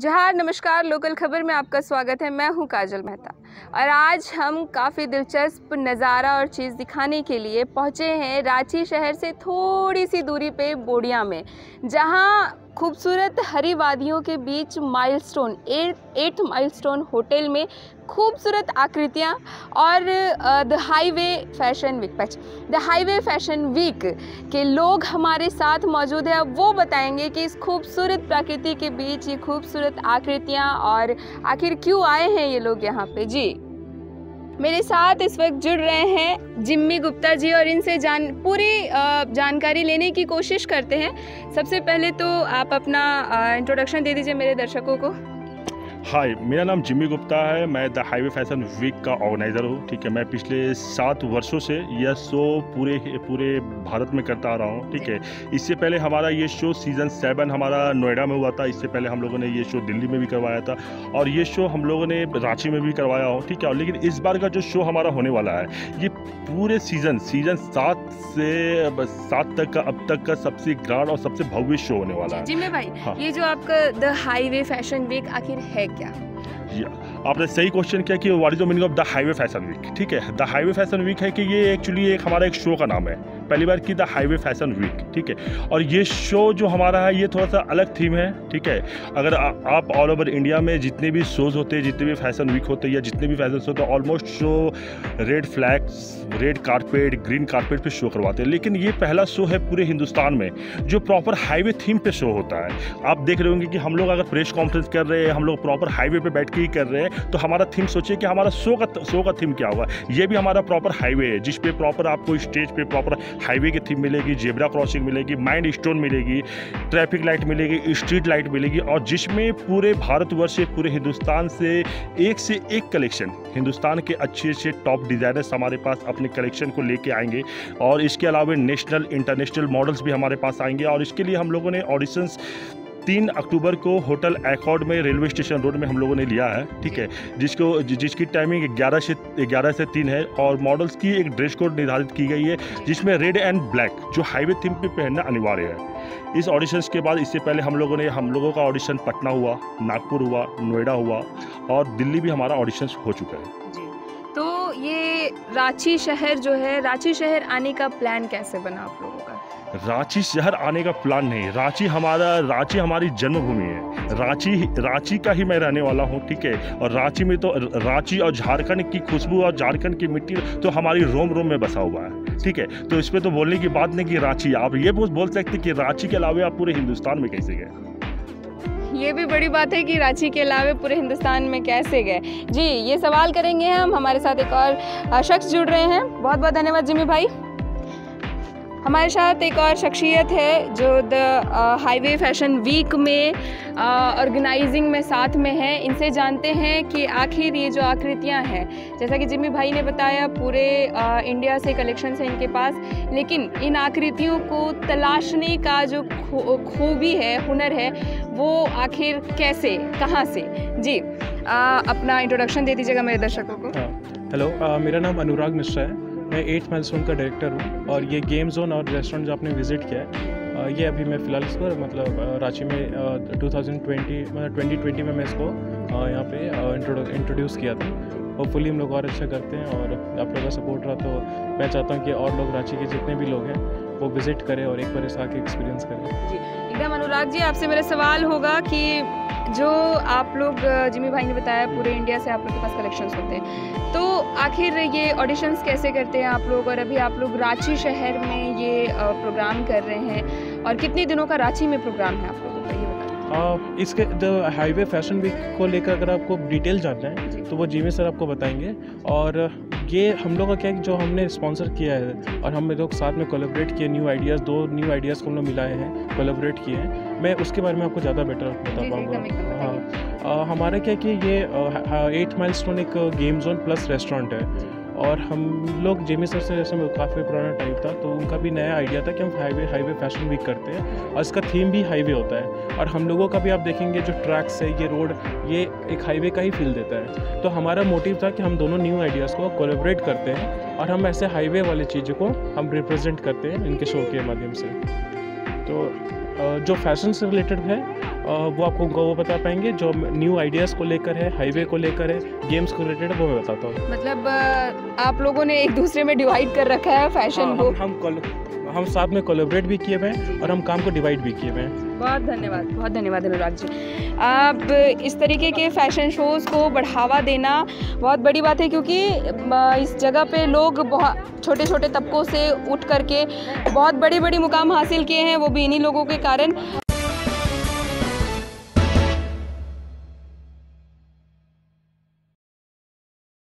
जहार नमस्कार लोकल खबर में आपका स्वागत है। मैं हूँ काजल मेहता। और आज हम काफ़ी दिलचस्प नज़ारा और चीज़ दिखाने के लिए पहुँचे हैं रांची शहर से थोड़ी सी दूरी पे बोडिया में, जहाँ खूबसूरत हरी वादियों के बीच माइलस्टोन, एट माइलस्टोन होटल में खूबसूरत आकृतियाँ और द हाईवे फ़ैशन वीक, पच, द हाईवे फ़ैशन वीक के लोग हमारे साथ मौजूद हैं। वो बताएँगे कि इस खूबसूरत प्रकृति के बीच ये खूबसूरत आकृतियाँ और आखिर क्यों आए हैं ये लोग यहाँ पे? जी। मेरे साथ इस वक्त जुड़ रहे हैं जिम्मी गुप्ता जी और इनसे जान, पूरी जानकारी लेने की कोशिश करते हैं। सबसे पहले तो आप अपना इंट्रोडक्शन दे दीजिए मेरे दर्शकों को। हाय मेरा नाम जिम्मी गुप्ता है। मैं द हाईवे फ़ैशन वीक का ऑर्गेनाइज़र हूँ ठीक है? मैं पिछले सात वर्षों से यह शो पूरे पूरे भारत में करता आ रहा हूँ ठीक है? इससे पहले हमारा ये शो सीज़न सेवन हमारा नोएडा में हुआ था। इससे पहले हम लोगों ने ये शो दिल्ली में भी करवाया था और ये शो हम लोगों ने रांची में भी करवाया हो ठीक है? और लेकिन इस बार का जो शो हमारा होने वाला है ये पूरे सीज़न सीज़न सात से सात तक का अब तक का सबसे ग्रांड और सबसे भव्य शो होने वाला है। जिम्मे भाई हाँ। ये जो आपका द हाईवे फ़ैशन वीक आखिर है क्या? आपने सही क्वेश्चन किया कि what is the meaning of the highway fashion week ठीक है? द हाईवे फ़ैशन वीक है कि ये एक्चुअली एक हमारा एक शो का नाम है। पहली बार की द हाईवे फ़ैशन वीक ठीक है? और ये शो जो हमारा है ये थोड़ा सा अलग थीम है ठीक है? अगर आ, आप ऑल ओवर इंडिया में जितने भी शोज़ होते हैं जितने भी फ़ैशन वीक होते हैं या जितने भी फ़ैशन शो होते हैं almost show red flags red carpet green carpet पे शो करवाते हैं। लेकिन ये पहला शो है पूरे हिंदुस्तान में जो प्रॉपर हाईवे थीम पे शो होता है। आप देख रहे होंगे कि हम लोग अगर प्रेस कॉन्फ्रेंस कर रहे हैं हम लोग प्रॉपर हाईवे पे बैठ के ही कर रहे हैं तो हमारा थीम सोचिए कि हमारा शो का शो का थीम क्या होगा ये भी हमारा प्रॉपर हाईवे है जिस पे प्रॉपर आपको स्टेज पे प्रॉपर हाईवे की थीम मिलेगी, जेबरा क्रॉसिंग मिलेगी, माइंड स्टोन मिलेगी, ट्रैफ़िक लाइट मिलेगी, स्ट्रीट लाइट मिलेगी और जिसमें पूरे भारतवर्ष से, पूरे हिंदुस्तान से एक से एक कलेक्शन। हिंदुस्तान के अच्छे अच्छे टॉप डिज़ाइनर्स हमारे पास अपने कलेक्शन को लेके आएँगे और इसके अलावा नेशनल इंटरनेशनल मॉडल्स भी हमारे पास आएँगे और इसके लिए हम लोगों ने ऑडिशंस तीन अक्टूबर को होटल एकॉर्ड में रेलवे स्टेशन रोड में हम लोगों ने लिया है, ठीक है? जिसको, जिसकी टाइमिंग ग्यारह से ग्यारह से तीन है और मॉडल्स की एक ड्रेस कोड निर्धारित की गई है, जिसमें रेड एंड ब्लैक जो हाईवे थीम पे पहनना अनिवार्य है। इस ऑडिशन के बाद, इससे पहले हम लोगों ने, हम लोगों का ऑडिशन पटना हुआ, नागपुर हुआ, नोएडा हुआ और दिल्ली भी हमारा ऑडिशन हो चुका है। तो ये रांची शहर जो है, रांची शहर आने का प्लान कैसे बना आप लोगों रांची शहर आने का प्लान नहीं। रांची हमारा रांची हमारी जन्मभूमि है। रांची रांची का ही मैं रहने वाला हूँ, ठीक है? और रांची में तो रांची और झारखंड की खुशबू और झारखंड की मिट्टी तो हमारी रोम रोम में बसा हुआ है, ठीक है? तो इस पर तो बोलने की बात नहीं कि रांची, आप ये बोल सकते कि रांची के अलावा आप पूरे हिंदुस्तान में कैसे गए? ये भी बड़ी बात है कि रांची के अलावा पूरे हिंदुस्तान में कैसे गए। जी, ये सवाल करेंगे हम। हमारे साथ एक और शख्स जुड़ रहे हैं। बहुत बहुत धन्यवाद जिम्मी भाई। हमारे साथ एक और शख्सियत है जो द हाईवे फ़ैशन वीक में ऑर्गेनाइजिंग में साथ में है। इनसे जानते हैं कि आखिर ये जो आकृतियाँ हैं जैसा कि जिम्मी भाई ने बताया पूरे आ, इंडिया से कलेक्शन है इनके पास लेकिन इन आकृतियों को तलाशने का जो खूबी है हुनर है वो आखिर कैसे कहाँ से? जी आ, अपना इंट्रोडक्शन दे दीजिएगा मेरे दर्शकों को। हेलो हाँ, मेरा नाम अनुराग मिश्रा है। मैं एट माइलस्टोन का डायरेक्टर हूँ और ये गेम जोन और रेस्टोरेंट जो आपने विज़िट किया है ये अभी मैं फ़िलहाल इसको मतलब रांची में 2020 मतलब 2020 में मैं इसको यहाँ पे इंट्रोड्यूस किया था। होपफुली हम लोग और अच्छा करते हैं और आप लोगों का सपोर्ट रहा तो मैं चाहता हूँ कि और लोग रांची के जितने भी लोग हैं, वो विज़िट करें और एक बार इस आके एक्सपीरियंस करें। जी, एकदम अनुराग जी, आपसे मेरा सवाल होगा कि जो आप लोग जिमी भाई ने बताया पूरे इंडिया से आप लोग के पास कलेक्शंस होते हैं। तो आखिर ये ऑडिशंस कैसे करते हैं आप लोग? और अभी आप लोग रांची शहर में ये प्रोग्राम कर रहे हैं। और कितने दिनों का रांची में प्रोग्राम है आप लोगों का? ये बताएँ इसके जो हाईवे फ़ैशन वीक को लेकर अगर आपको डिटेल जानना है तो वो जिमी सर आपको बताएँगे। और ये हम लोग का क्या है जो हमने स्पॉन्सर किया है और हम लोग साथ में कोलेबरेट किए न्यू आइडियाज़ दो न्यू आइडियाज़ को हम लोग मिलाए हैं कोलेबरेट किए हैं। मैं उसके बारे में आपको ज़्यादा बेटर बता पाऊँगा। हाँ। हमारा क्या कि ये एट माइल स्टोन एक गेम जोन प्लस रेस्टोरेंट है। और हम लोग जेमी सर से जैसे काफ़ी पुराना टाइप था तो उनका भी नया आइडिया था कि हम हाईवे हाईवे फ़ैशन वीक करते हैं और इसका थीम भी हाईवे होता है। और हम लोगों का भी आप देखेंगे जो ट्रैक्स है, ये रोड ये एक हाईवे का ही फील देता है। तो हमारा मोटिव था कि हम दोनों न्यू आइडियाज़ को कोलेबरेट करते हैं और हम ऐसे हाईवे वाली चीज़ों को हम रिप्रेजेंट करते हैं इनके शो के माध्यम से। तो जो फ़ैशन से रिलेटेड है वो आपको वो बता पाएँगे जो न्यू आइडियाज़ को लेकर है हाईवे को लेकर है गेम्स को रिलेटेड वो मैं बताता हूँ। मतलब आप लोगों ने एक दूसरे में डिवाइड कर रखा है फ़ैशन हाँ, को। हम हम कोल- हम साथ में कोलेबरेट भी किए हुए हैं और हम काम को डिवाइड भी किए हुए हैं। बहुत धन्यवाद बहुत धन्यवाद अनुराग जी। आप इस तरीके के फ़ैशन शोज़ को बढ़ावा देना बहुत बड़ी बात है क्योंकि इस जगह पे लोग बहुत छोटे छोटे तबकों से उठ करके बहुत बड़ी बड़ी मुकाम हासिल किए हैं वो भी इन्हीं लोगों के कारण।